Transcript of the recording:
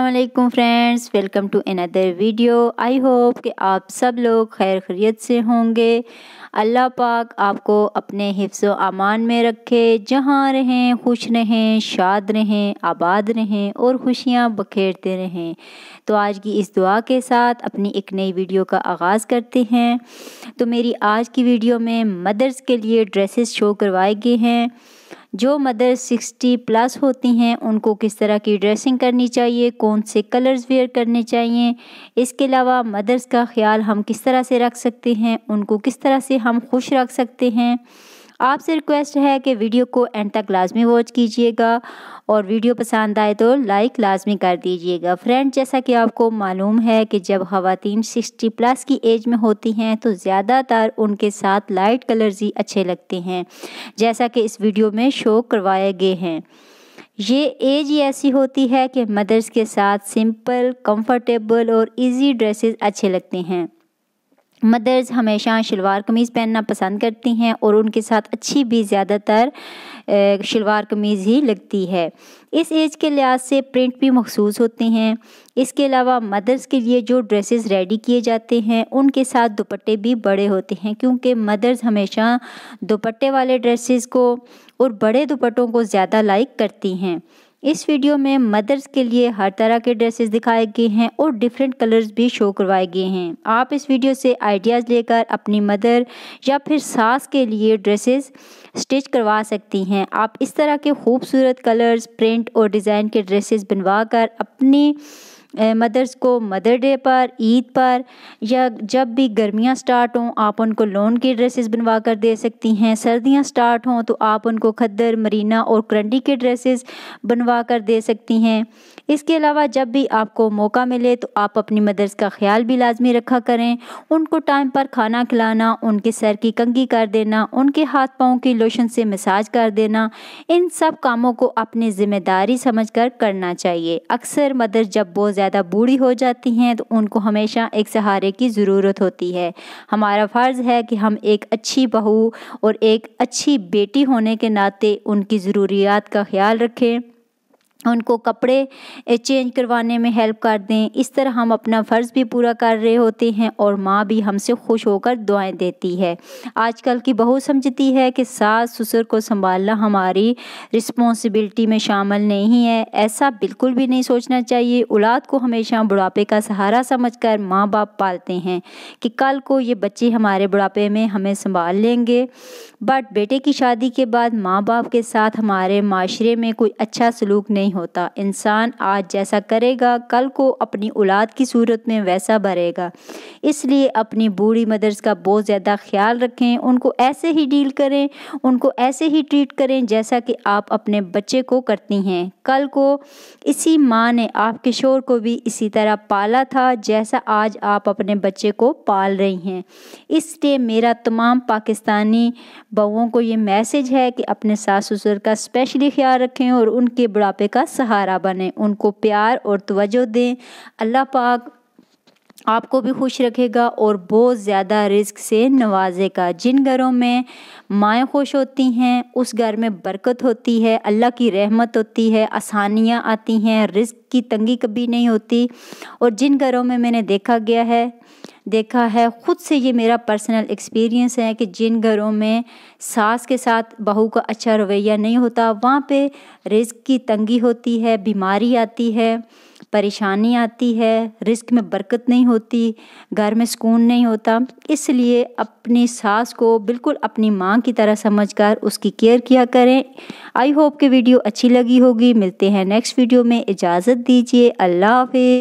वालेकुम friends, welcome to another video. I hope कि आप सब लोग खैर खरीत से होंगे। अल्लाह पाक आपको अपने हिफ्ज़ अमान में रखे। जहाँ रहें, खुश रहें, शाद रहें, आबाद रहें और खुशियाँ बखेरते रहें। तो आज की इस दुआ के साथ अपनी एक नई वीडियो का आगाज़ करते हैं। तो मेरी आज की वीडियो में मदर्स के लिए ड्रेसेस शो करवाए गए हैं। जो मदर सिक्सटी प्लस होती हैं, उनको किस तरह की ड्रेसिंग करनी चाहिए, कौन से कलर्स वेयर करने चाहिए, इसके अलावा मदर्स का ख्याल हम किस तरह से रख सकते हैं, उनको किस तरह से हम खुश रख सकते हैं। आपसे रिक्वेस्ट है कि वीडियो को एंड तक लाजमी वॉच कीजिएगा और वीडियो पसंद आए तो लाइक लाजमी कर दीजिएगा। फ्रेंड, जैसा कि आपको मालूम है कि जब ख़वातीन सिक्सटी प्लस की एज में होती हैं तो ज़्यादातर उनके साथ लाइट कलर्स ही अच्छे लगते हैं, जैसा कि इस वीडियो में शो करवाए गए हैं। ये एज ही ऐसी होती है कि मदर्स के साथ सिंपल, कंफर्टेबल और इजी ड्रेसेस अच्छे लगते हैं। मदर्स हमेशा शलवार कमीज़ पहनना पसंद करती हैं और उनके साथ अच्छी भी ज़्यादातर शलवार कमीज़ ही लगती है। इस एज के लिहाज से प्रिंट भी मखसूस होते हैं। इसके अलावा मदर्स के लिए जो ड्रेसेस रेडी किए जाते हैं, उनके साथ दुपट्टे भी बड़े होते हैं, क्योंकि मदर्स हमेशा दुपट्टे वाले ड्रेसेस को और बड़े दुपट्टों को ज़्यादा लाइक करती हैं। इस वीडियो में मदर्स के लिए हर तरह के ड्रेसेस दिखाए गए हैं और डिफरेंट कलर्स भी शो करवाए गए हैं। आप इस वीडियो से आइडियाज़ लेकर अपनी मदर या फिर सास के लिए ड्रेसेस स्टिच करवा सकती हैं। आप इस तरह के खूबसूरत कलर्स प्रिंट और डिज़ाइन के ड्रेसेस बनवा कर अपनी मदर्स को मदर डे पर, ईद पर, या जब भी गर्मियाँ स्टार्ट हों, आप उनको लोन की ड्रेसेस बनवा कर दे सकती हैं। सर्दियाँ स्टार्ट हों तो आप उनको खद्दर, मरीना और करंडी के ड्रेसेस बनवा कर दे सकती हैं। इसके अलावा जब भी आपको मौका मिले तो आप अपनी मदर्स का ख्याल भी लाजमी रखा करें। उनको टाइम पर खाना खिलाना, उनके सर की कंगी कर देना, उनके हाथ पाँव की लोशन से मसाज कर देना, इन सब कामों को अपनी ज़िम्मेदारी समझ कर करना चाहिए। अक्सर मदर जब बहुत ज़्यादा बूढ़ी हो जाती हैं तो उनको हमेशा एक सहारे की ज़रूरत होती है। हमारा फ़र्ज़ है कि हम एक अच्छी बहू और एक अच्छी बेटी होने के नाते उनकी ज़रूरियात का ख्याल रखें। उनको कपड़े चेंज करवाने में हेल्प कर दें। इस तरह हम अपना फ़र्ज़ भी पूरा कर रहे होते हैं और माँ भी हमसे खुश होकर दुआएँ देती है। आजकल की बहू समझती है कि सास ससुर को संभालना हमारी रिस्पॉन्सिबिलिटी में शामिल नहीं है। ऐसा बिल्कुल भी नहीं सोचना चाहिए। औलाद को हमेशा बुढ़ापे का सहारा समझकर माँ बाप पालते हैं कि कल को ये बच्चे हमारे बुढ़ापे में हमें संभाल लेंगे। बट बेटे की शादी के बाद माँ बाप के साथ हमारे माशरे में कोई अच्छा सलूक नहीं नहीं होता। इंसान आज जैसा करेगा, कल को अपनी औलाद की सूरत में वैसा भरेगा। इसलिए अपनी बूढ़ी मदर्स का बहुत ज़्यादा ख्याल रखें, उनको ऐसे ही डील करें, उनको ऐसे ही ट्रीट करें जैसा कि आप अपने बच्चे को करती हैं। कल को इसी माँ ने आपके शोर को भी इसी तरह पाला था जैसा आज आप अपने बच्चे को पाल रही हैं। इसलिए मेरा तमाम पाकिस्तानी बहुओं को ये मैसेज है कि अपने सास ससुर का स्पेशली ख्याल रखें और उनके बुढ़ापे का सहारा बने, उनको प्यार और तवज्जो दें। अल्लाह पाक आपको भी खुश रखेगा और बहुत ज़्यादा रिस्क से नवाजेगा। जिन घरों में माएँ खुश होती हैं, उस घर में बरकत होती है, अल्लाह की रहमत होती है, आसानियाँ आती हैं, रिस्क की तंगी कभी नहीं होती। और जिन घरों में मैंने देखा गया है देखा है। ख़ुद से ये मेरा पर्सनल एक्सपीरियंस है कि जिन घरों में सास के साथ बहू का अच्छा रवैया नहीं होता, वहाँ पे रिस्क की तंगी होती है, बीमारी आती है, परेशानी आती है, रिस्क में बरकत नहीं होती, घर में सुकून नहीं होता। इसलिए अपनी सास को बिल्कुल अपनी माँ की तरह समझकर उसकी केयर किया करें। आई होप कि वीडियो अच्छी लगी होगी। मिलते हैं नेक्स्ट वीडियो में। इजाज़त दीजिए। अल्लाह हाफिज़।